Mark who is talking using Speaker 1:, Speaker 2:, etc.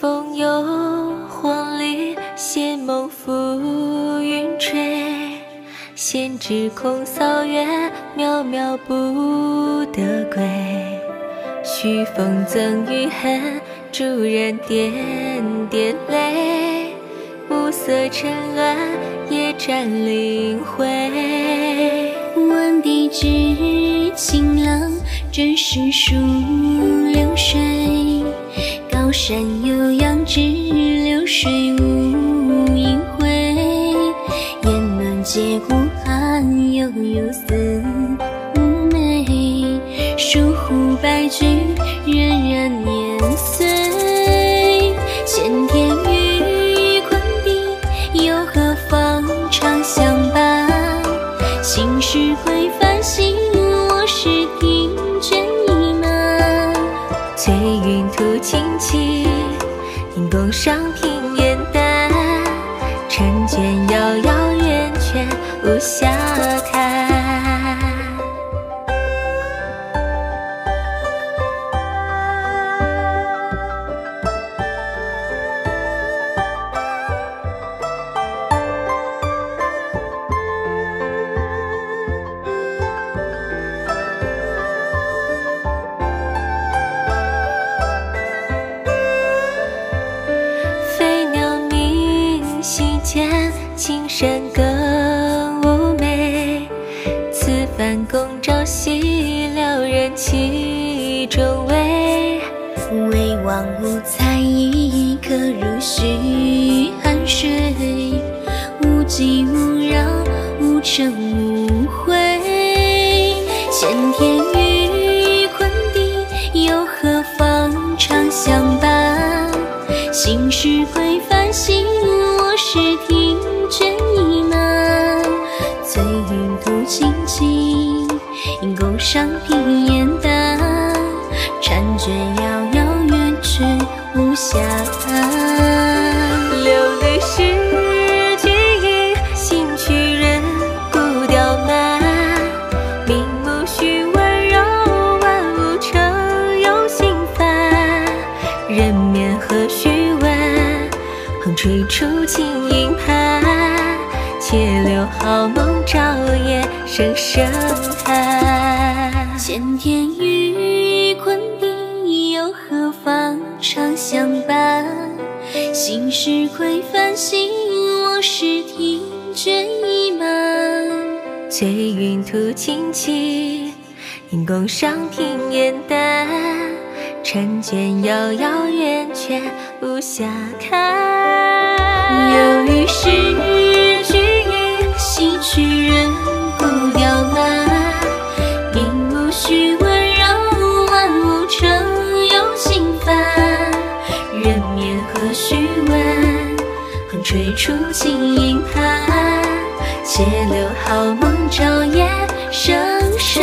Speaker 1: 风有黄鹂，仙梦浮云追。闲知空扫月，渺渺不得归。虚风赠雨恨，主人点点泪。暮色沉暗，夜战灵辉。
Speaker 2: 闻笛知情郎，正是数流水。高山有羊，知流水无影辉。烟暖借孤寒，悠悠思无寐。疏忽白驹，荏苒年岁。闲天与昆笛，又何妨长相伴？心事
Speaker 1: 清气，因共赏平烟淡。婵娟遥遥圆缺，无暇看。此番共朝夕，撩人其中味。
Speaker 2: 唯望无才艺，可如许寒水。无际无扰，无尘无悔。千天与昆笛，又何妨长相伴？心事会烦心，我是听。云吐清气，因共赏平烟淡。婵娟遥遥圆缺，无暇看。
Speaker 1: 流离失君影，心去人孤雕满。明眸须温柔，万物成有心烦。人面何须问，横吹出清影盘。且留好梦照夜声声叹。
Speaker 2: 千天与昆笛，又何妨长相伴？心事会烦心，我是听卷衣满。
Speaker 1: 醉云吐清气，因共赏平烟淡。婵娟遥遥圆缺，无暇看。
Speaker 2: 流离失许温柔，万物成有心烦。人面何须问，横吹出清影盘。且留好梦朝夜声声